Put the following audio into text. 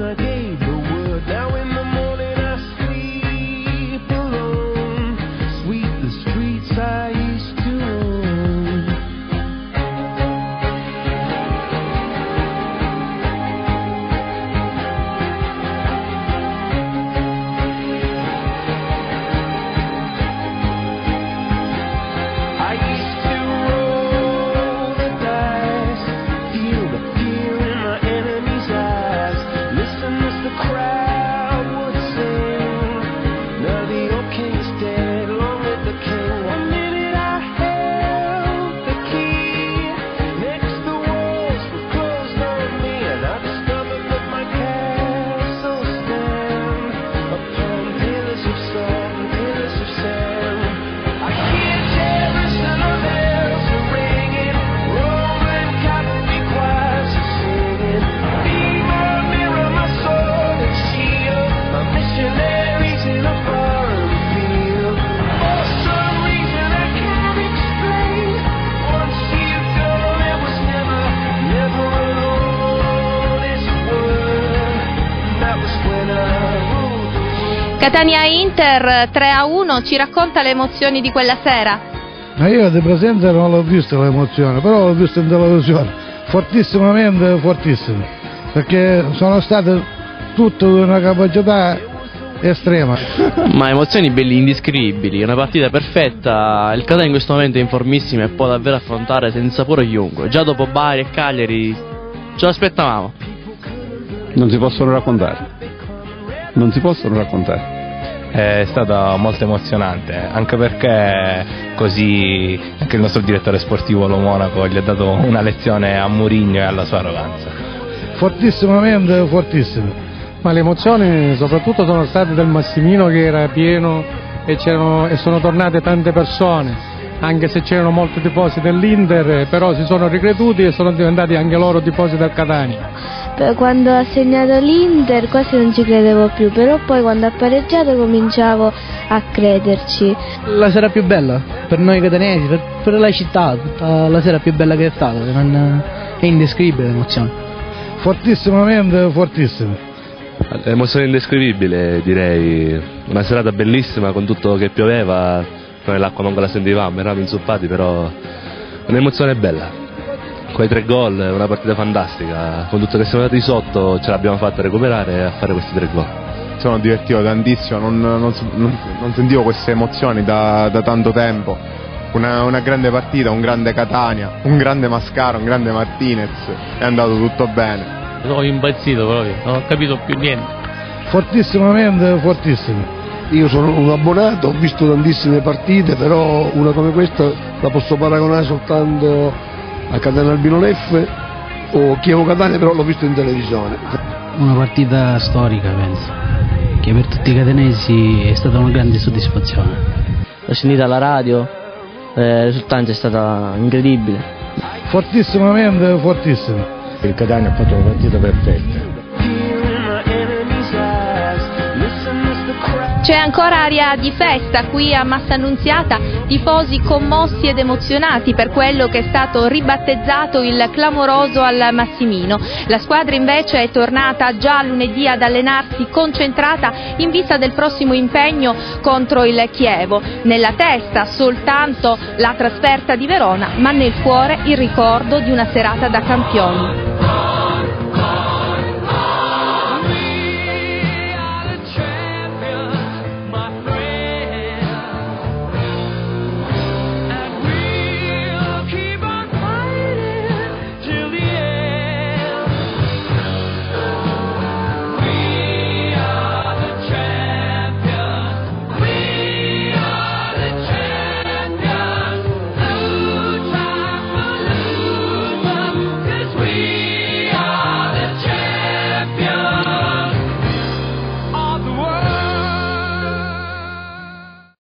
again. Catania-Inter 3-1, ci racconta le emozioni di quella sera? Ma io di presenza non l'ho vista l'emozione, però l'ho vista in televisione, fortissimamente fortissima, perché sono state tutte una capacità estrema. Ma emozioni belli indescrivibili, una partita perfetta, il Catania in questo momento è in formissima e può davvero affrontare senza pure chiunque. Già dopo Bari e Cagliari ce l'aspettavamo. Non si possono raccontare. Non si possono raccontare. È stata molto emozionante, anche perché così anche il nostro direttore sportivo Lo Monaco gli ha dato una lezione a Murigno e alla sua arroganza. Fortissimamente fortissima. Ma le emozioni soprattutto sono state del Massimino che era pieno e, e sono tornate tante persone, anche se c'erano molti tifosi dell'Inter, però si sono ricreduti e sono diventati anche loro tifosi del Catania quando ha segnato l'Inter quasi non ci credevo più, però poi quando ha pareggiato cominciavo a crederci. La sera più bella per noi catanesi, per, per la città, la sera più bella che è stata, non, è indescrivibile l'emozione. Fortissimamente fortissima. Emozione indescrivibile direi, una serata bellissima con tutto che pioveva, noi l'acqua non la sentivamo, eravamo inzuppati però un'emozione bella quei tre gol, una partita fantastica, con tutto che siamo andati sotto ce l'abbiamo fatta recuperare a fare questi tre gol. Sono divertito tantissimo, non, non, non, non sentivo queste emozioni da, da tanto tempo. Una, una, grande partita, un grande Catania, un grande Mascara, un grande Martinez, è andato tutto bene. Sono impazzito proprio, non ho capito più niente. Fortissimamente fortissimo. Io sono un abbonato, ho visto tantissime partite, però una come questa la posso paragonare soltanto a Catania Albino Leffe o Chievo Catania però l'ho visto in televisione. Una partita storica penso, che per tutti i catanesi è stata una grande soddisfazione. L'ho sentita alla radio, eh, la risultante è stata incredibile. Fortissimamente fortissima. Il Catania ha fatto una partita perfetta C'è ancora aria di festa qui a Massa Annunziata, tifosi commossi ed emozionati per quello che è stato ribattezzato il clamoroso al Massimino. La squadra invece è tornata già lunedì ad allenarsi concentrata in vista del prossimo impegno contro il Chievo. Nella testa soltanto la trasferta di Verona, ma nel cuore il ricordo di una serata da campioni.